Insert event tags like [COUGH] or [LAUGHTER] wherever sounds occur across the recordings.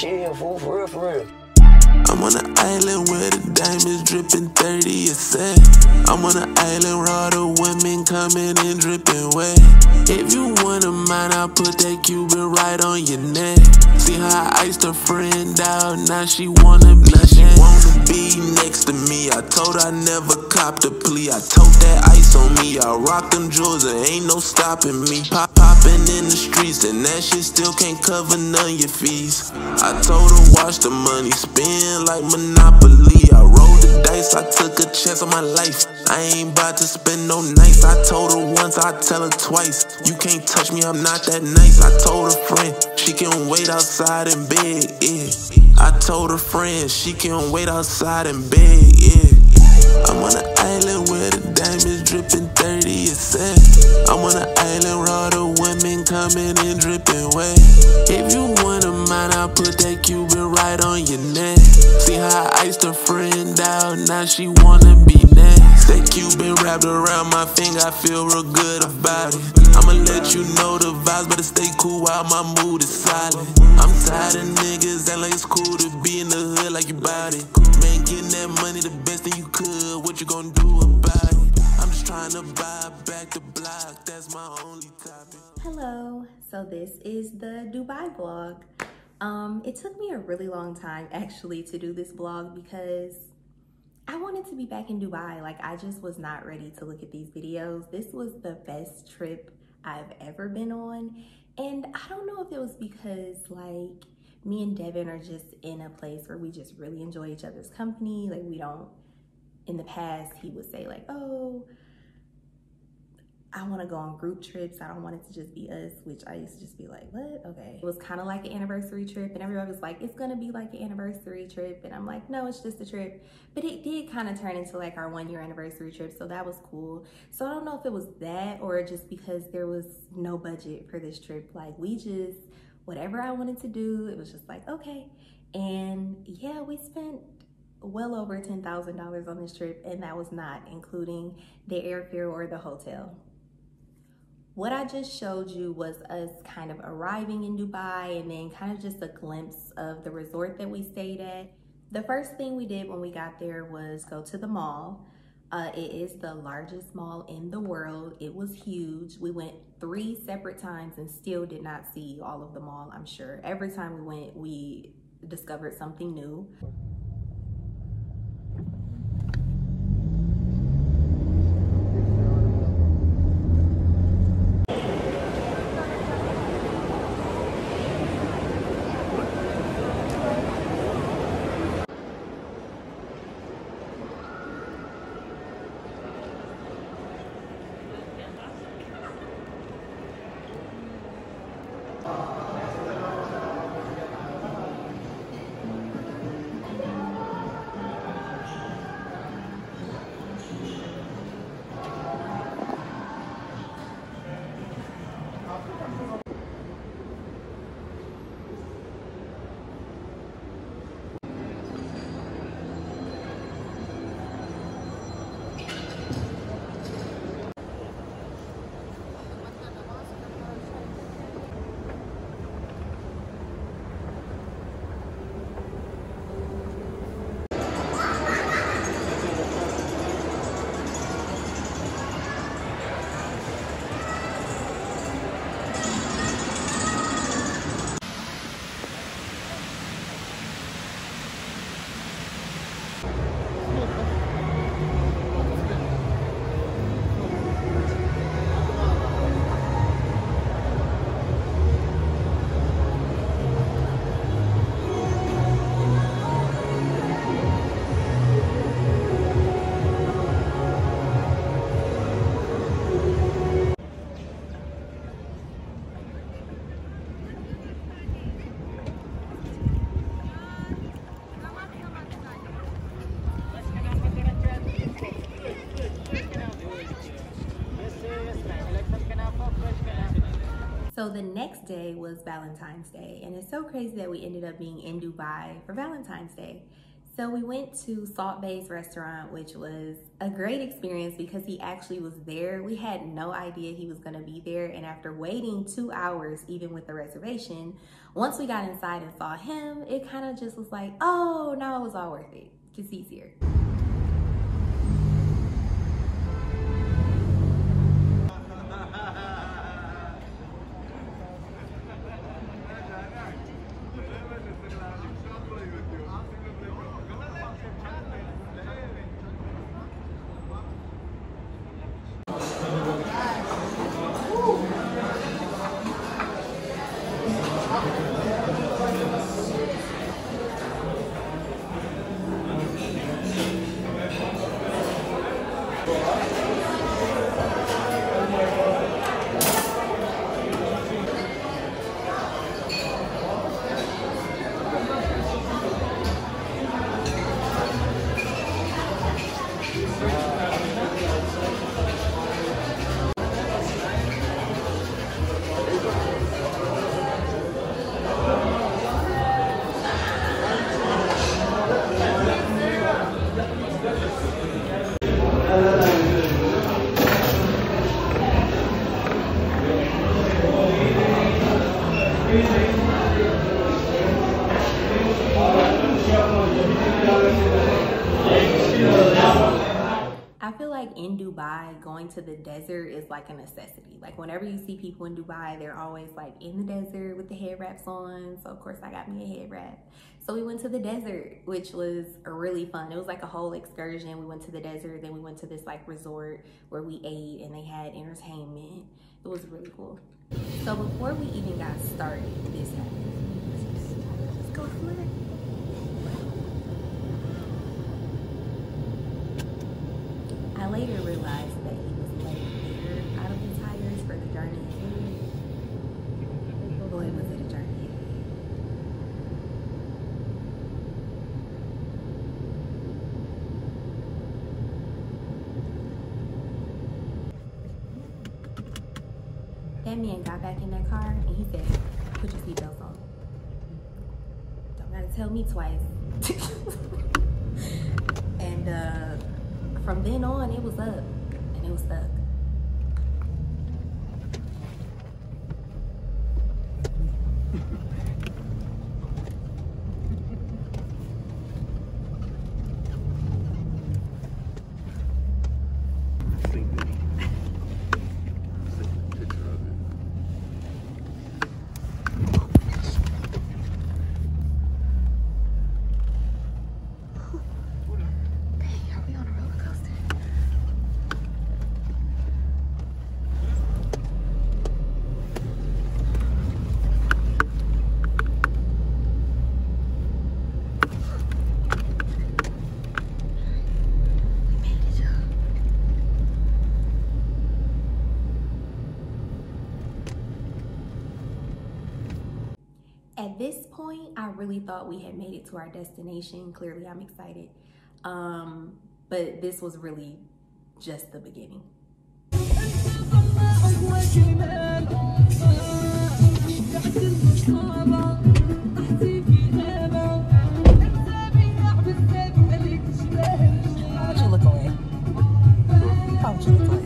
six chill, fool, for real, for real. I'm on an island where the diamonds dripping 30 a set. I'm on an island where all the women coming in dripping wet. If you wanna mine, I'll put that Cuban right on your neck. See how I iced her friend out, now she wanna be now she wanna be next to me. I told her I never copped a plea. I told on me. I rock them jewels, there ain't no stopping me. Pop popping in the streets, and that shit still can't cover none of your fees. I told her watch the money spin like Monopoly. I rolled the dice, I took a chance on my life. I ain't about to spend no nights. I told her once, I tell her twice. You can't touch me, I'm not that nice. I told a friend she can wait outside in bed. Yeah. I told a friend she can wait outside in bed. Yeah. I'm on an island where the I'm on an island all the women coming in dripping wet. If you wanna mine, I'll put that Cuban right on your neck. See how I iced her friend out, now she wanna be next. That Cuban wrapped around my finger, I feel real good about it. I'ma let you know the vibes, better stay cool while my mood is silent. I'm tired of niggas that like it's cool to be in the hood like you bout it. Man, getting that money the best thing you could, what you gonna do Hello, so this is the Dubai vlog. Um, it took me a really long time actually to do this vlog because I wanted to be back in Dubai. Like I just was not ready to look at these videos. This was the best trip I've ever been on. And I don't know if it was because like me and Devin are just in a place where we just really enjoy each other's company. Like we don't, in the past, he would say like, oh, I want to go on group trips. I don't want it to just be us, which I used to just be like, what? Okay. It was kind of like an anniversary trip and everybody was like, it's going to be like an anniversary trip. And I'm like, no, it's just a trip. But it did kind of turn into like our one year anniversary trip. So that was cool. So I don't know if it was that or just because there was no budget for this trip. Like we just, whatever I wanted to do, it was just like, okay. And yeah, we spent well over $10,000 on this trip and that was not including the airfare or the hotel. What I just showed you was us kind of arriving in Dubai and then kind of just a glimpse of the resort that we stayed at. The first thing we did when we got there was go to the mall. Uh, it is the largest mall in the world. It was huge. We went three separate times and still did not see all of the mall, I'm sure. Every time we went, we discovered something new. The next day was Valentine's Day, and it's so crazy that we ended up being in Dubai for Valentine's Day. So we went to Salt Bae's restaurant, which was a great experience because he actually was there. We had no idea he was going to be there. And after waiting two hours, even with the reservation, once we got inside and saw him, it kind of just was like, oh, now it was all worth it because he's going to the desert is like a necessity. Like whenever you see people in Dubai, they're always like in the desert with the head wraps on. So of course I got me a head wrap. So we went to the desert, which was really fun. It was like a whole excursion. We went to the desert, then we went to this like resort where we ate and they had entertainment. It was really cool. So before we even got started, this happened. Let's go for it. I later realized that he was letting air out of the tires for the journey ahead. Boy, was it a journey. That man got back in that car and he said, put your seatbelts on. Don't gotta tell me twice. [LAUGHS] and uh, from then on, it was up and it was stuck. This point, I really thought we had made it to our destination. Clearly, I'm excited. Um, but this was really just the beginning. How would you look away? Would you look away?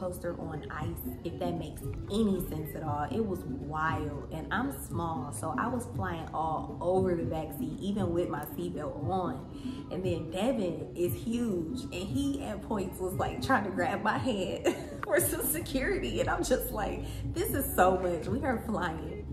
Coaster on ice, if that makes any sense at all. It was wild, and I'm small, so I was flying all over the back seat, even with my seatbelt on. And then Devin is huge, and he at points was like trying to grab my hand [LAUGHS] for some security, and I'm just like, this is so much. We are flying.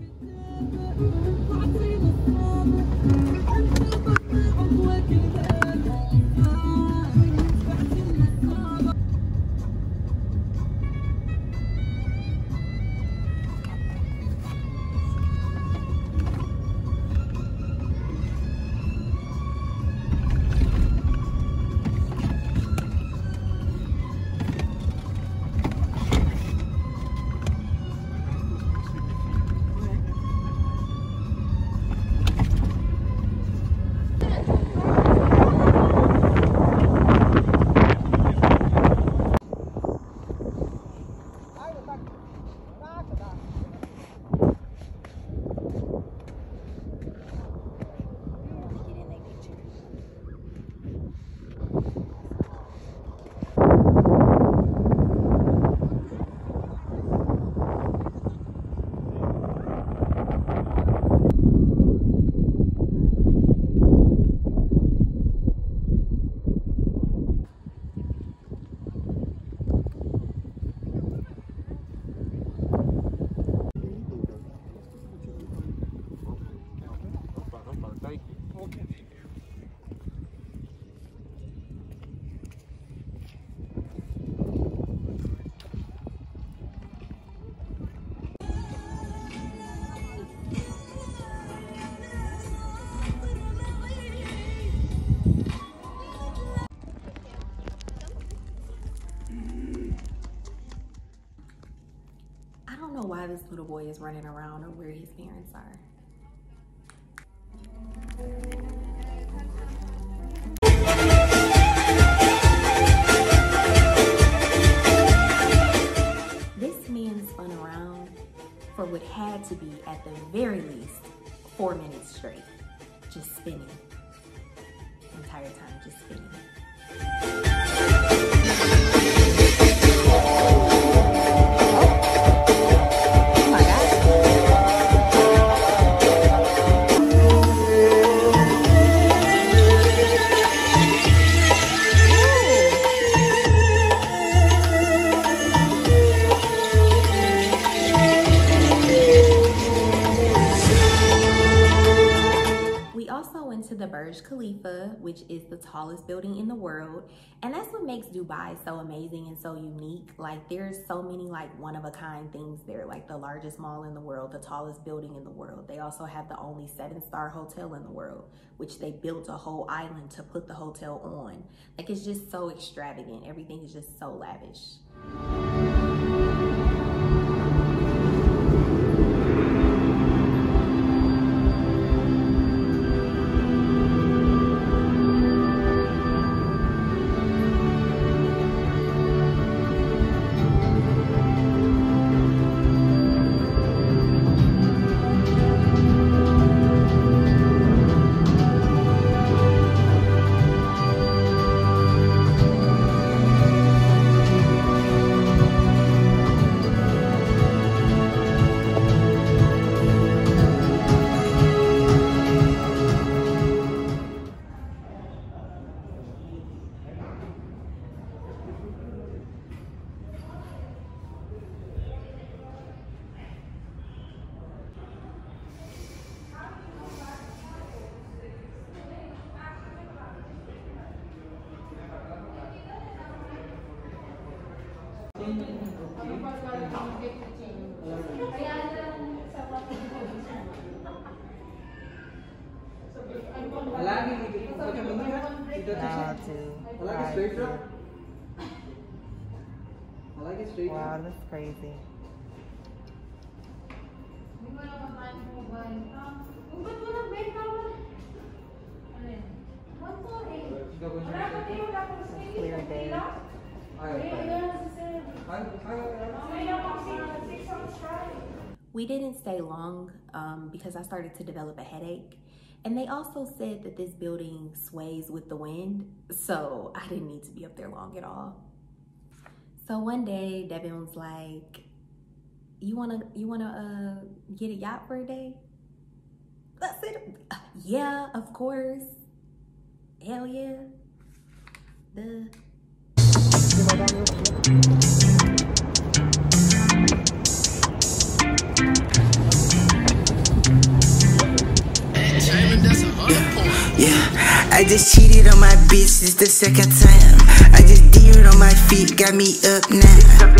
This little boy is running around or where his parents are. This man spun around for what had to be, at the very least, four minutes straight, just spinning. The entire time, just spinning. And that's what makes Dubai so amazing and so unique. Like there's so many like one of a kind things there, like the largest mall in the world, the tallest building in the world. They also have the only seven star hotel in the world, which they built a whole island to put the hotel on. Like it's just so extravagant. Everything is just so lavish. That's crazy. We didn't stay long um, because I started to develop a headache. And they also said that this building sways with the wind, so I didn't need to be up there long at all. So one day, Devin was like, "You wanna, you wanna uh, get a yacht for a day?" I said, "Yeah, of course. Hell yeah." The Yeah, I just cheated on my bitch, it's the second time. Just deered on my feet, got me up now.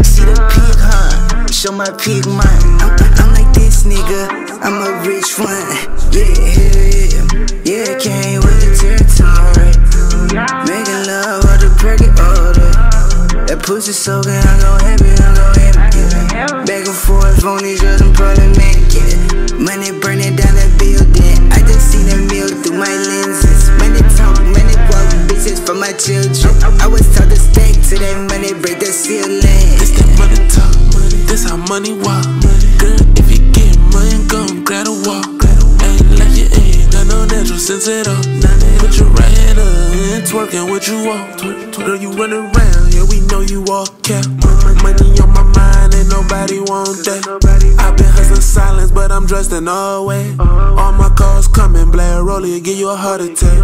See the pig, huh? Show my pig mine. I'm, I'm like this nigga, I'm a rich one. Yeah, hell yeah. Yeah, came with the territory. Making love with the perky order. That pussy so good, I'm gon' happy, I'm gon' happy. Yeah. Back and forth on these drugs and parliament. Yeah. Money burning down that building. I just see the meal through my lenses. My children. I was taught to stack to that money, break the ceiling. This that money talk, money. This how money walk. Girl, if you get money, gon' grab a walk. Ain't like you ain't got no natural sense at all. Put your right hand up and twerking what you want. Girl, you run around, yeah, we know you all cap. Money on my mind, ain't nobody want that. i been hustling silence, but I'm dressed in all way. All my cars coming, Blair Rollie, give you a heart attack.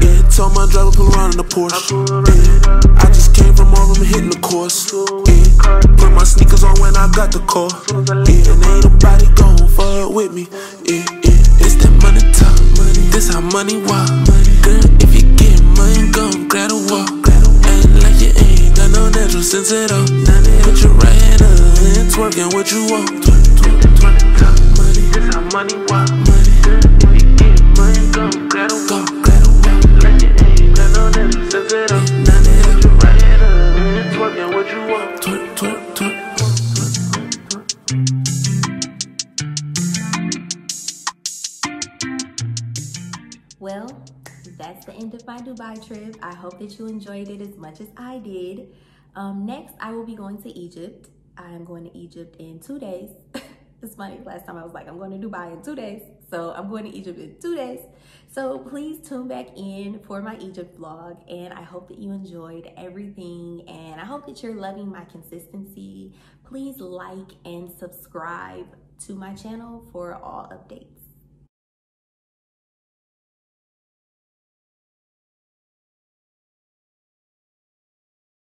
Yeah, told my driver pull around in the Porsche. Yeah, I just came from all them hitting the course. Yeah, put my sneakers on when I got the call. Yeah, and ain't nobody gon' fuck with me. Yeah, yeah, it's that money talk. This how money walk. Girl, if you get money, gon' grab a walk. Ain't like you ain't got no natural sense at all. What you want. Well, that's the end of my Dubai trip. I hope that you enjoyed it as much as I did. Um, next, I will be going to Egypt I'm going to Egypt in two days. [LAUGHS] it's funny, last time I was like, I'm going to Dubai in two days. So I'm going to Egypt in two days. So please tune back in for my Egypt vlog. And I hope that you enjoyed everything. And I hope that you're loving my consistency. Please like and subscribe to my channel for all updates.